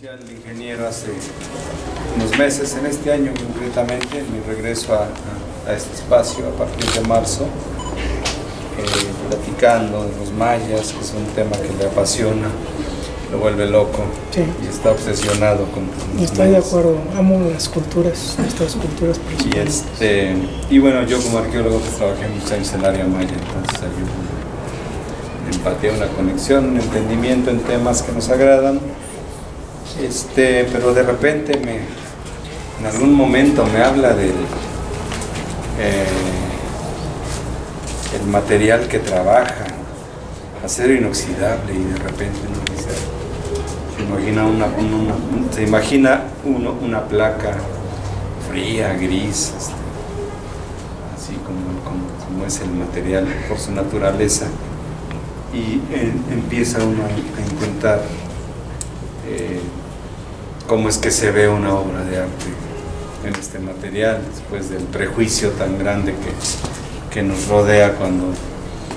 Conocí al ingeniero hace unos meses, en este año concretamente, en mi regreso a, este espacio a partir de marzo, eh, platicando de los mayas, que es un tema que le apasiona, lo vuelve loco Sí. y está obsesionado con los Estoy de mayas. acuerdo, amo las culturas, nuestras culturas Y, principales. este, y bueno, yo como arqueólogo pues, trabajé muchos años en el área maya, entonces hay una empatía, una conexión, un entendimiento en temas que nos agradan. Este, pero de repente me, en algún momento me habla del eh, el material que trabaja, acero inoxidable, y de repente uno dice, se imagina una, se imagina uno una placa fría, gris, este, así como, como- como es el material por su naturaleza, y eh, empieza uno a, a intentar eh, cómo es que se ve una obra de arte en este material, después del prejuicio tan grande que, que nos rodea cuando,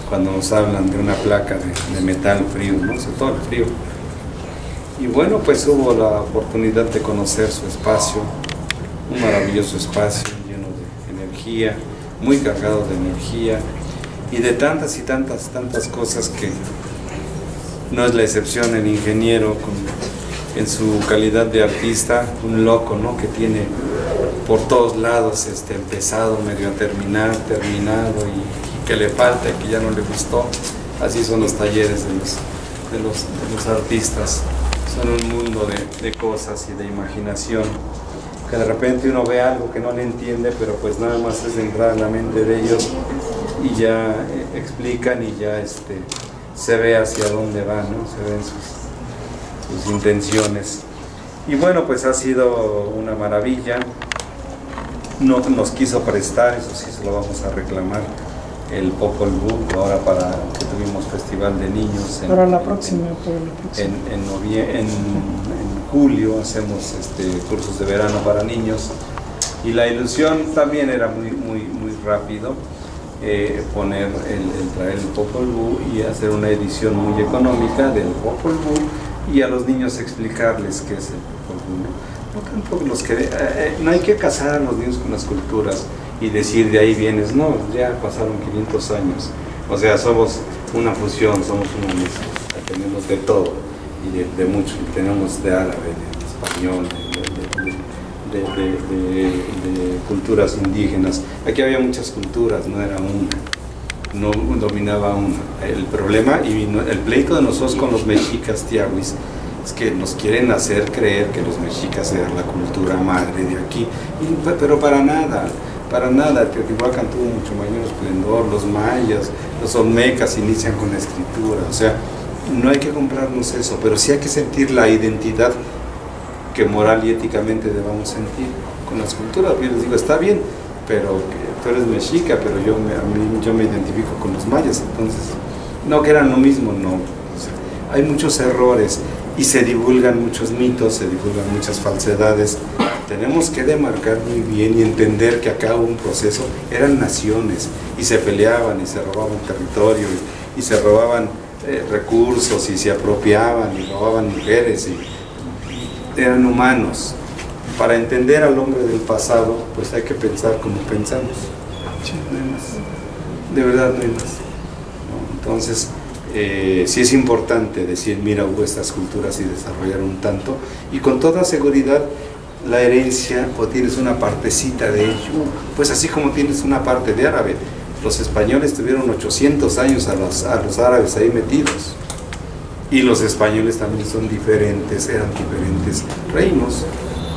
cuando nos hablan de una placa de, metal frío, ¿no? sobre todo el frío. Y bueno, pues hubo la oportunidad de conocer su espacio, un maravilloso espacio lleno de energía, muy cargado de energía y de tantas y tantas, tantas cosas que no es la excepción el ingeniero con- en su calidad de artista, un loco, ¿no? Que tiene por todos lados este, empezado, medio a terminar, terminado y, que le falta y que ya no le gustó. Así son los talleres de los, de los, artistas. Son un mundo de, de cosas y de imaginación que de repente uno ve algo que no le entiende, pero pues nada más es entrar en la mente de ellos y ya eh, explican y ya este, se ve hacia dónde va, ¿no? Se ven sus, sus intenciones. Y bueno, pues ha sido una maravilla. No nos quiso prestar, eso sí se lo vamos a reclamar, el Popol Vuh, ahora para que tuvimos Festival de Niños. en- Para la próxima, para la próxima. en, en, novie- en- en julio hacemos este, cursos de verano para niños y la ilusión también era muy, muy, muy rápido eh, poner el, el traer el Popol Vuh y hacer una edición muy económica del Popol Vuh y a los niños explicarles qué es el Popol Vuh. No tanto los que, eh, eh, no hay que casar a los niños con las culturas y decir de ahí vienes, no, ya pasaron 500 años. O sea, somos una fusión, somos una mezcla, tenemos de todo y de, mucho, tenemos de árabe, de español, de- de culturas indígenas. Aquí había muchas culturas, no era una, no dominaba una. El problema y el pleito de nosotros con los mexicas tiahuis es que nos quieren hacer creer que los mexicas eran la cultura madre de aquí, pero para nada. Para nada, Teotihuacán tuvo mucho mayor esplendor, los mayas, los olmecas inician con la escritura, o sea, no hay que comprarnos eso, pero sí hay que sentir la identidad que moral y éticamente debamos sentir con las culturas. Yo les digo, está bien, pero tú eres mexica, pero yo me, a mí, yo me identifico con los mayas, entonces, no que eran lo mismo, no. O sea, hay muchos errores y se divulgan muchos mitos, se divulgan muchas falsedades. Tenemos que demarcar muy bien y entender que acá hubo un proceso, eran naciones y se peleaban y se robaban territorio y, y se robaban eh, recursos y se apropiaban y robaban mujeres y eran humanos. Para entender al hombre del pasado, pues hay que pensar como pensamos. Sí, no hay más. De verdad no hay más. ¿no? Entonces, eh, sí es importante decir, mira, hubo estas culturas y desarrollaron tanto, y con toda seguridad la herencia, o tienes una partecita de ello, pues así como tienes una parte de árabe. Los españoles tuvieron 800 años a los, a los árabes ahí metidos. Y los españoles también son diferentes, eran diferentes reinos.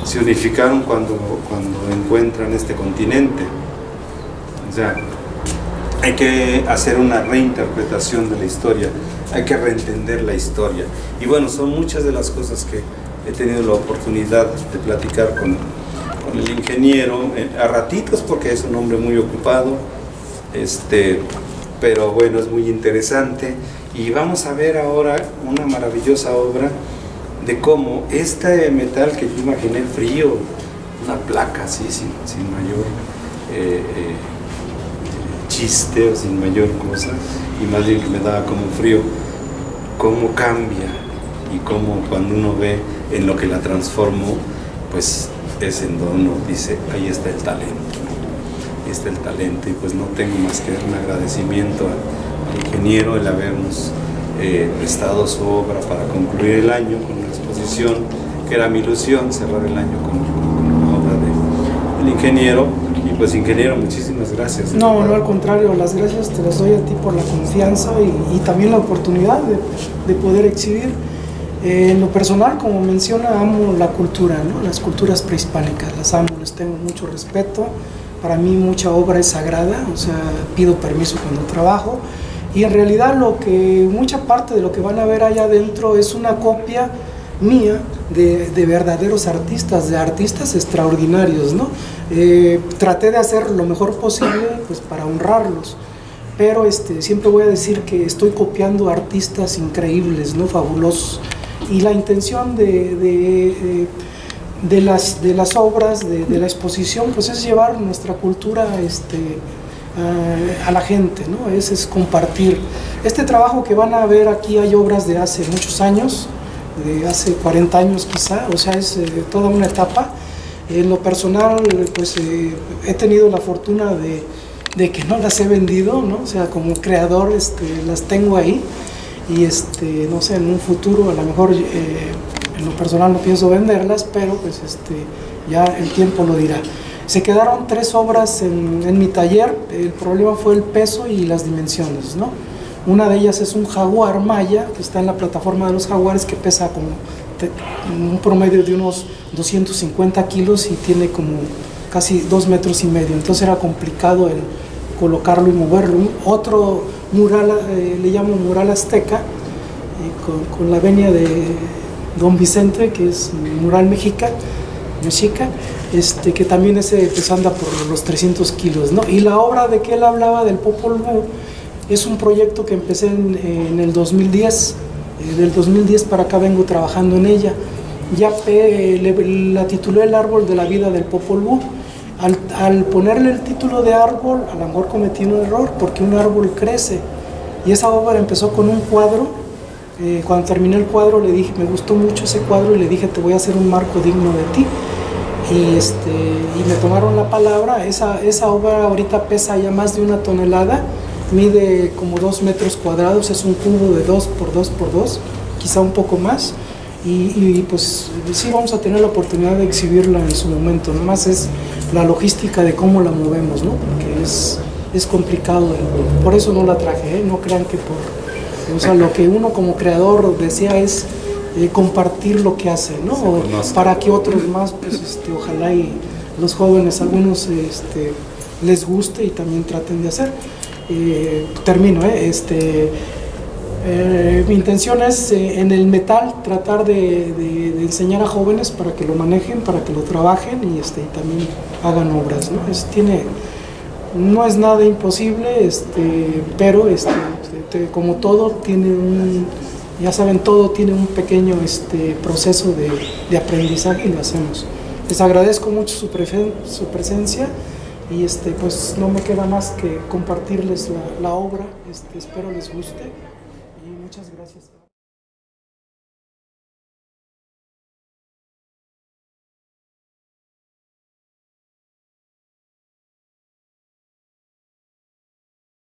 Se unificaron cuando, cuando encuentran este continente. O sea, hay que hacer una reinterpretación de la historia, hay que reentender la historia. Y bueno, son muchas de las cosas que he tenido la oportunidad de platicar con, el ingeniero, eh, a ratitos porque es un hombre muy ocupado, este, pero bueno, es muy interesante. Y vamos a ver ahora una maravillosa obra de cómo este metal que yo imaginé frío, una placa así, sin, sin mayor eh, eh, chiste o sin mayor cosa, y más bien que me daba como frío, cómo cambia y cómo cuando uno ve en lo que la transformo, pues es en donde uno dice, ahí está el talento, ahí está el talento y pues no tengo más que dar un agradecimiento al ingeniero el habernos eh, prestado su obra para concluir el año con que era mi ilusión cerrar el año con, una obra del ingeniero y pues ingeniero muchísimas gracias no no al contrario las gracias te las doy a ti por la confianza y, también la oportunidad de, de poder exhibir eh, en lo personal, como menciona, amo la cultura, ¿no? las culturas prehispánicas, las amo, les tengo mucho respeto. Para mí mucha obra es sagrada, o sea, pido permiso cuando trabajo. Y en realidad lo que, mucha parte de lo que van a ver allá adentro es una copia mía de, de verdaderos artistas, de artistas extraordinarios, ¿no? Eh, traté de hacer lo mejor posible pues, para honrarlos pero este, siempre voy a decir que estoy copiando artistas increíbles, ¿no? fabulosos y la intención de, de, las, de las obras, de, la exposición, pues es llevar nuestra cultura este, a, la gente, ¿no? es, es compartir. Este trabajo que van a ver aquí hay obras de hace muchos años, de hace 40 años quizá, o sea, es eh, toda una etapa. En lo personal, pues eh, he tenido la fortuna de, de, que no las he vendido, ¿no? o sea, como creador este, las tengo ahí y este, no sé, en un futuro a lo mejor eh, en lo personal no pienso venderlas, pero pues este, ya el tiempo lo dirá. Se quedaron tres obras en, mi taller, el problema fue el peso y las dimensiones, ¿no? Una de ellas es un jaguar maya, que está en la plataforma de los jaguares, que pesa como un promedio de unos 250 kilos y tiene como casi dos metros y medio, entonces era complicado el colocarlo y moverlo. Otro mural, eh, le llamo mural azteca, con, con, la venia de Don Vicente, que es mural mexica, mexica este, que también ese pues anda por los 300 kilos. ¿no? Y la obra de que él hablaba del Popol Vuh es un proyecto que empecé en, el 2010, eh, del 2010 para acá vengo trabajando en ella. Ya le, la titulé El árbol de la vida del Popol Vuh al, ponerle el título de árbol, a lo cometí un error porque un árbol crece. Y esa obra empezó con un cuadro. Eh, cuando terminé el cuadro le dije, me gustó mucho ese cuadro y le dije, te voy a hacer un marco digno de ti. Y, este, me tomaron la palabra. Esa, esa obra ahorita pesa ya más de una tonelada, mide como dos metros cuadrados, es un cubo de dos por dos por dos, quizá un poco más. Y, pues sí vamos a tener la oportunidad de exhibirla en su momento, nomás es la logística de cómo la movemos, ¿no? Porque es, es complicado, por eso no la traje, ¿eh? no crean que por... O sea, lo que uno como creador desea es eh, compartir lo que hace, ¿no? para que otros más, pues este, ojalá y los jóvenes, algunos este, les guste y también traten de hacer. Eh, termino, ¿eh? Este, eh, mi intención es eh, en el metal tratar de, enseñar a jóvenes para que lo manejen, para que lo trabajen y, este, también hagan obras. ¿no? Es, tiene, no es nada imposible, este, pero este, este, como todo tiene un, ya saben, todo tiene un pequeño este, proceso de, aprendizaje y lo hacemos. Les agradezco mucho su, su presencia y este, pues no me queda más que compartirles la, la obra, este, espero les guste. Muchas gracias.